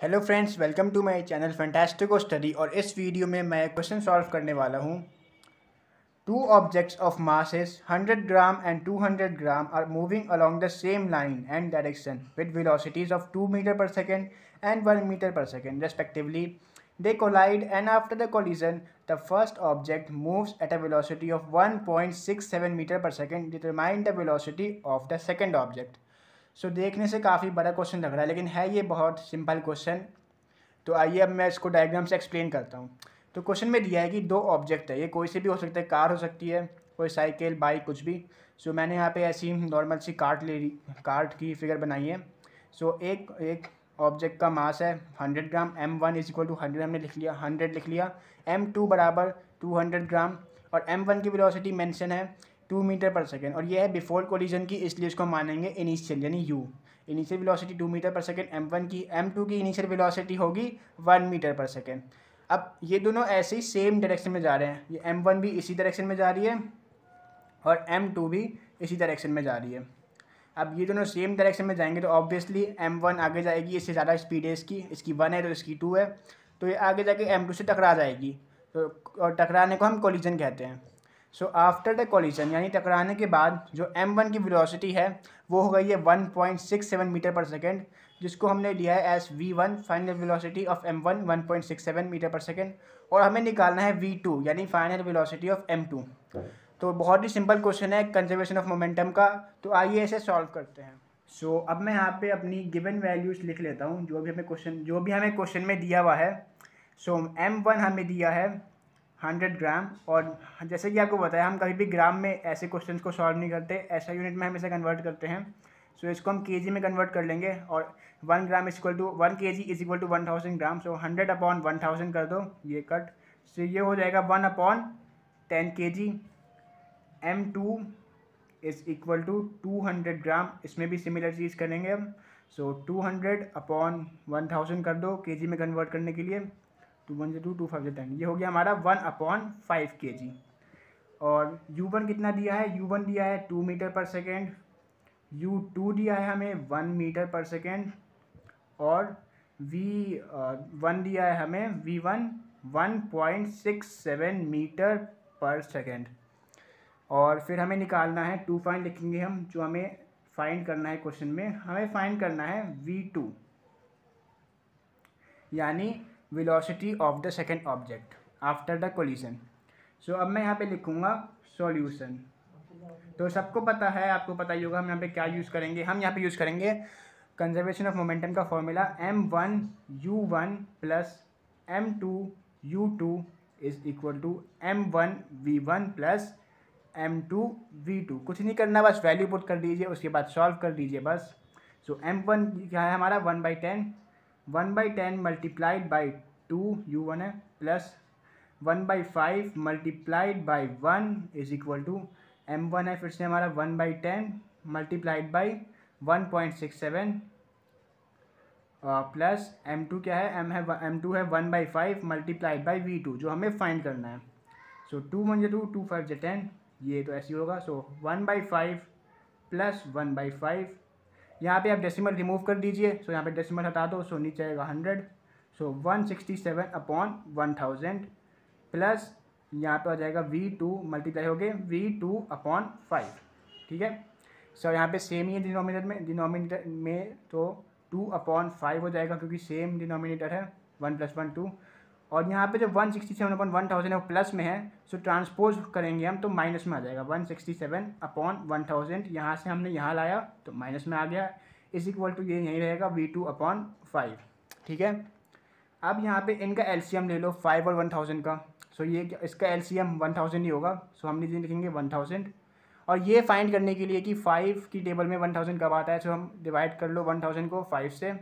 Hello friends welcome to my channel Fantastico study और इस video में मैं क्वेश्चन सॉल्व करने वाला हूँ। Two objects of masses 100 gram and 200 gram are moving along the same line and direction with velocities of 2 metre per second and 1 metre per second respectively they collide and after the collision the first object moves at a velocity of 1.67 metre per second determine the velocity of the second object so देखने से काफ़ी बड़ा question लग रहा है, लेकिन है ये बहुत सिंपल क्वेश्चन तो आइए अब मैं इसको डायग्राम से एक्सप्लेन करता हूँ. तो क्वेश्चन में दिया है कि दो ऑब्जेक्ट है, ये कोई से भी हो सकता है, कार हो सकती है, कोई साइकिल बाइक कुछ भी. सो मैंने यहाँ पे ऐसी नॉर्मल सी कार्ट ले ली कार्ट की फिगर बनाई है. सो एक एक ऑब्जेक्ट का मास है hundred gram M one is equal to hundred हमने लिख लिया हंड्रेड लिख लिया. एम टू बराबर टू हंड्रेड ग्राम और एम वन की वेलोसिटी मेंशन है. टू मीटर पर सेकेंड और ये है बिफोर कोलिजन की, इसलिए उसको मानेंगे इनिशियल यानी U initial velocity two metre per second M one की एम टू की इनिशियल वेलोसिटी होगी वन मीटर पर सेकेंड अब ये दोनों ऐसे ही सेम डायरेक्शन में जा रहे हैं. ये एम वन भी इसी डायरेक्शन में जा रही है और एम टू भी इसी डायरेक्शन में जा रही है. अब ये दोनों सेम डायरेक्शन में जाएँगे तो ऑब्वियसली एम वन आगे जाएगी, इससे ज़्यादा स्पीड है इसकी. इसकी वन है तो इसकी टू है. तो ये आगे जाके एम टू से टकरा जाएगी. तो और टकराने को हम कोलिजन कहते हैं. सो आफ्टर द कॉलिजन यानी टकराने के बाद जो एम वन की वेलोसिटी है वो हो गई है one point six seven metre per second जिसको हमने लिया है as V one final velocity of M one one point six seven metre per second और हमें निकालना है वी टू यानी final velocity of M two तो बहुत ही सिंपल क्वेश्चन है कंजर्वेशन ऑफ़ मोमेंटम का। तो आइए इसे सॉल्व करते हैं। सो so, अब मैं यहाँ पे अपनी गिवन वैल्यूज़ लिख लेता हूँ जो भी हमें क्वेश्चन जो भी हमें क्वेश्चन में दिया हुआ है। सो एम वन हमें दिया है हंड्रेड ग्राम और जैसे कि आपको बताया हम कभी भी ग्राम में ऐसे क्वेश्चंस को सॉल्व नहीं करते। ऐसा यूनिट में हम इसे कन्वर्ट करते हैं। सो so, इसको हम के में कन्वर्ट कर लेंगे और one gram is equal to one K G is equal to one thousand gram so hundred upon one thousand कर दो ये कट सो so, ये हो जाएगा one upon ten K G M two is equal to two hundred gram इसमें भी similar चीज़ करेंगे हम. So two hundred upon one thousand कर दो के जी में कन्वर्ट करने के लिए. टू वन जो टू टू फाइव जो टेन। ये हो गया हमारा वन अपॉन फाइव के जी। और यू वन कितना दिया है? यू वन दिया है two metre per second. U two दिया है हमें वन मीटर पर सेकेंड। और वी वन दिया है हमें V one one point six seven metre per second. और फिर हमें निकालना है टू फाइंड लिखेंगे हम, जो हमें फाइंड करना है क्वेश्चन में। हमें फाइंड करना है वी टू। यानी velocity of the second object after the collision. So अब मैं यहाँ पे लिखूँगा सॉल्यूशन तो सबको पता है, आपको पता ही होगा हम यहाँ पे क्या यूज़ करेंगे। हम यहाँ पे यूज़ करेंगे कंजर्वेशन ऑफ़ मोमेंटम का formula M one U one plus M two U two is equal to M one V one plus M two V two कुछ नहीं करना, बस वैल्यू पुट कर दीजिए, उसके बाद सॉल्व कर दीजिए, बस। सो एम वन क्या है हमारा? One by ten one by ten multiplied by two U one है, plus one by five multiplied by one is equal to M one है, फिर से हमारा one by ten multiplied by one point six seven plus M two क्या है, M है M two है one by five multiplied by V two, जो हमें फाइंड करना है। सो टू वन जो टू टू फाइव जो टेन, ये तो ऐसे ही होगा। So one by five plus one by five यहाँ पे आप डेसिमल रिमूव कर दीजिए सो यहाँ पे डेसिमल हटा दो सो नीचे आएगा hundred so one sixty seven upon one thousand plus यहाँ पे आ जाएगा वी टू मल्टीप्लाई हो गए वी टू अपॉन फाइव ठीक है? सो यहाँ पे सेम ही है डिनोमिनेटर में डिनोमिनेटर में तो टू अपॉन फाइव हो जाएगा, क्योंकि सेम डिनोमिनेटर है वन प्लस वन टू और यहाँ पे जो one sixty seven upon one thousand है, वो प्लस में है सो ट्रांसपोज करेंगे हम तो माइनस में आ जाएगा। One sixty seven upon one thousand यहाँ से हमने यहाँ लाया तो माइनस में आ गया। इस इक्वल टू ये यहीं रहेगा वी टू अपॉन फाइव ठीक है? अब यहाँ पे इनका एलसीएम ले लो फाइव और वन थाउज़ेंड का। सो ये इसका एलसीएम वन थाउज़ेंड ही होगा। सो हम नीचे लिखेंगे वन थाउज़ेंड और ये फाइंड करने के लिए कि फाइव की टेबल में वन थाउज़ेंड कब आता है सो हम डिवाइड कर लो वन थाउज़ेंड को फाइव से।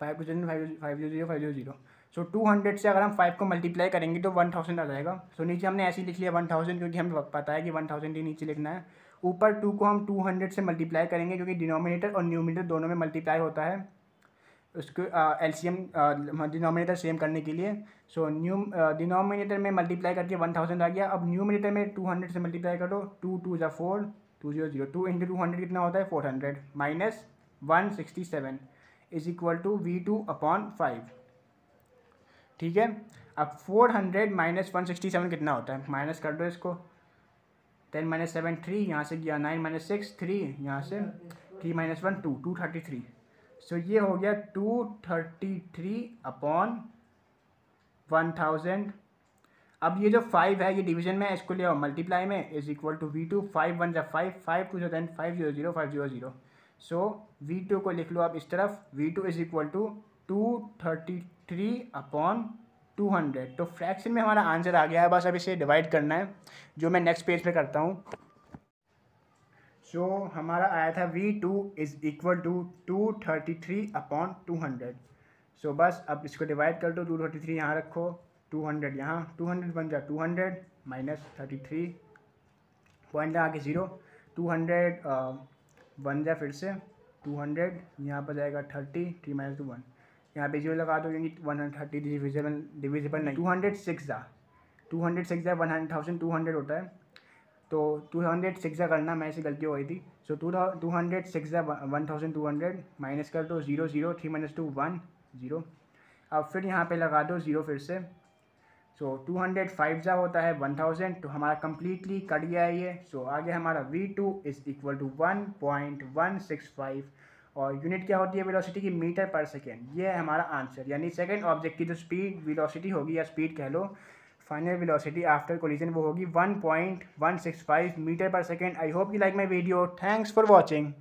Five two five five zero zero five zero zero. So two hundred से अगर हम फाइव को मल्टीप्लाई करेंगे तो वन थाउज़ेंड आ जाएगा। सो so, नीचे हमने ऐसे ही लिख लिया वन थाउज़ेंड क्योंकि हमें पता है कि वन थाउज़ेंड ही नीचे लिखना है। ऊपर टू को हम टू हंड्रेड से मल्टीप्लाई करेंगे क्योंकि डिनोमिनेटर और न्यूमिनेटर दोनों में मल्टीप्लाई होता है। उसको एल सी डिनोमिनेटर सेम करने के लिए। सो न्यू डिनोमिनेटर में मल्टीप्लाई करके वन थाउज़ेंड आ गया। अब न्यूमिनेटर में टू हंड्रेड से मल्टीप्लाई करो। टू टू ज़ा four two zero zero two into two hundred कितना होता है? Four hundred minus one sixty seven is equal to v two upon five ठीक है? अब four hundred minus one sixty seven कितना होता है? माइनस कर दो इसको। टेन माइनस सेवन थ्री यहाँ से गया नाइन माइनस सिक्स थ्री यहाँ से three minus one two two thirty three so ये हो गया two thirty three upon one thousand अब ये जो फाइव है, ये डिवीज़न में इसको ले आओ मल्टीप्लाई में is equal to v two five one जा फाइव फाइव टू जो ten five zero zero five zero zero so v two को लिख लो आप इस तरफ़ v two is equal to two thirty three upon two hundred. तो fraction में हमारा आंसर आ गया है बस अब इसे डिवाइड करना है जो मैं नेक्स्ट पेज पे करता हूँ। सो so, हमारा आया था v two is equal to two thirty three upon two hundred so बस अब इसको डिवाइड कर दो टू थर्टी थ्री यहाँ रखो टू हंड्रेड यहाँ टू हंड्रेड बन जाए two hundred minus thirty three point आगे ज़ीरो टू हंड्रेड बन जाए फिर से टू हंड्रेड यहाँ पर जाएगा thirty three minus two one यहाँ पे ज़ीरो लगा दो क्योंकि one hundred thirty divisible divisible नहीं टू हंड्रेड सिक्स जा टू हंड्रेड सिक्स जा one hundred thousand two hundred होता है। तो टू हंड्रेड सिक्स जा करना मैं ऐसी गलती हो गई थी। So two two hundred six जा one thousand two hundred minus कर दो zero zero three minus two one zero अब फिर यहाँ पे लगा दो ज़ीरो फिर से। सो टू हंड्रेड फाइव जा होता है वन थाउज़ेंड तो हमारा कम्प्लीटली कट गया है ये। सो आगे हमारा v two is equal to one point one six five और यूनिट क्या होती है वेलोसिटी की? मीटर पर सेकेंड ये है हमारा आंसर यानी सेकेंड ऑब्जेक्ट की जो स्पीड वेलोसिटी होगी या स्पीड कह लो फाइनल वेलोसिटी आफ्टर कोलिजन वो होगी one point one six five metre per second I hope you like my video thanks for watching